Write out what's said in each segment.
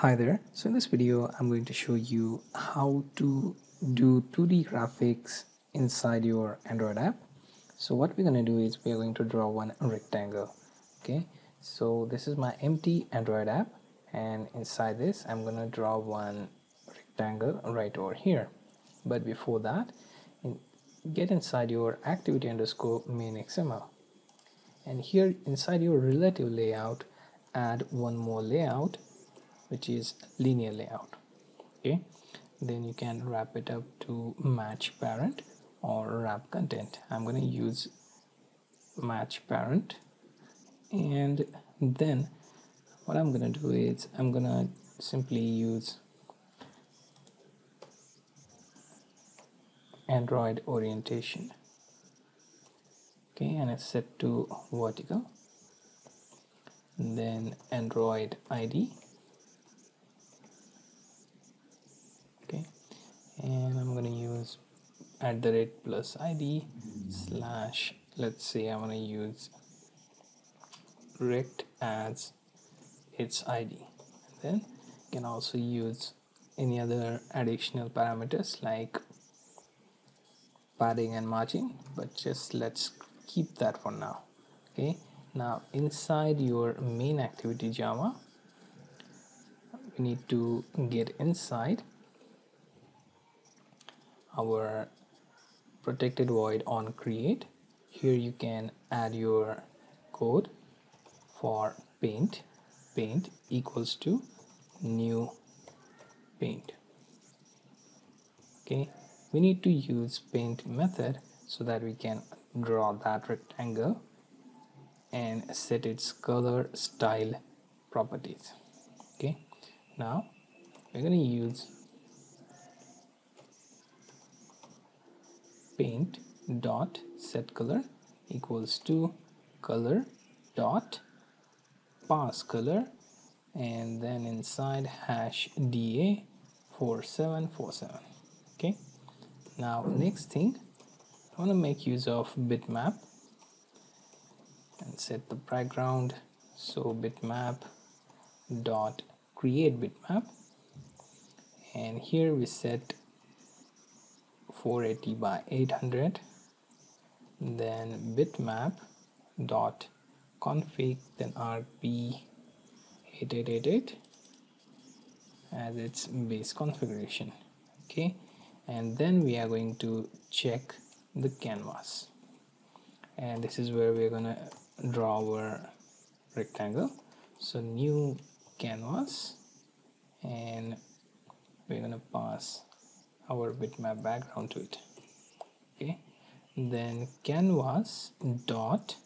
Hi there. So in this video, I'm going to show you how to do 2D graphics inside your Android app. So what we're going to do is we're going to draw one rectangle. Okay. So this is my empty Android app and inside this, I'm going to draw one rectangle right over here. But before that, in, get inside your activity underscore main XML. And here inside your relative layout, add one more layout which is linear layout. Okay? Then you can wrap it up to match parent or wrap content. I'm going to use match parent. And then what I'm gonna do is I'm gonna simply use Android orientation. Okay and it's set to vertical. Then Android ID and I'm gonna use at the rate plus ID slash let's say I want to use rect as its ID then you can also use any other additional parameters like padding and margin but just let's keep that for now okay? Now inside your main activity java we need to get inside our protected void on create. Here you can add your code for paint. Paint equals to new paint. Okay we need to use paint method so that we can draw that rectangle and set its color style properties. Okay now we're going to use paint dot set color equals to color dot parse color. And then inside hash da 4747 okay. Now next thing I want to make use of bitmap and set the background. So bitmap dot create bitmap. And here we set 480 by 800 then bitmap dot config then rp 8888 as its base configuration. Okay. And then we are going to check the canvas. And this is where we're gonna draw our rectangle. So new canvas. And we're gonna pass our bitmap background to it. Okay. Then canvas dot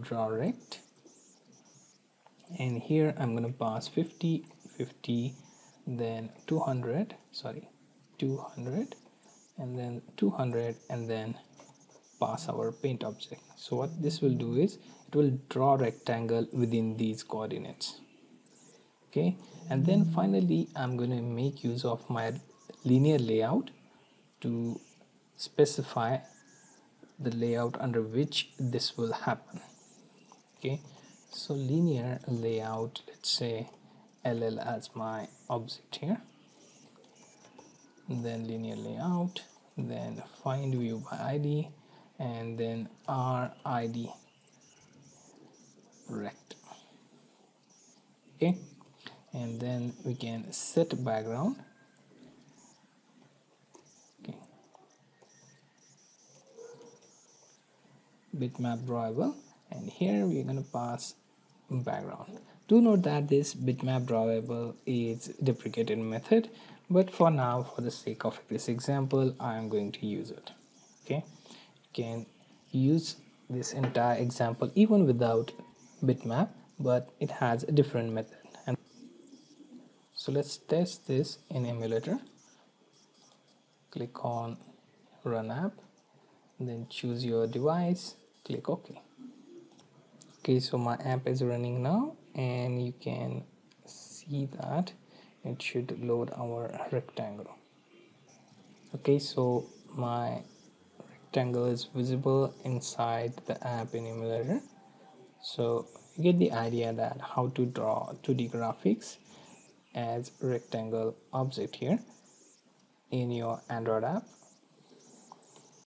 draw rect and here I'm gonna pass 50 50 then 200 sorry 200 and then 200 and then pass our paint object. So what this will do is it will draw rectangle within these coordinates. Okay. And then finally I'm going to make use of my linear layout to specify the layout under which this will happen. Okay so linear layout let's say ll as my object here then linear layout then find view by id and then rid rect. Okay and then we can set background bitmap drawable and here we're going to pass background. Do note that this bitmap drawable is deprecated method but for now for the sake of this example i am going to use it. Okay? You can use this entire example even without bitmap but it has a different method. And so let's test this in emulator. Click on run app then choose your device click ok. Okay so my app is running now and you can see that it should load our rectangle. Okay so my rectangle is visible inside the app in emulator so you get the idea that how to draw 2d graphics as rectangle object here in your Android app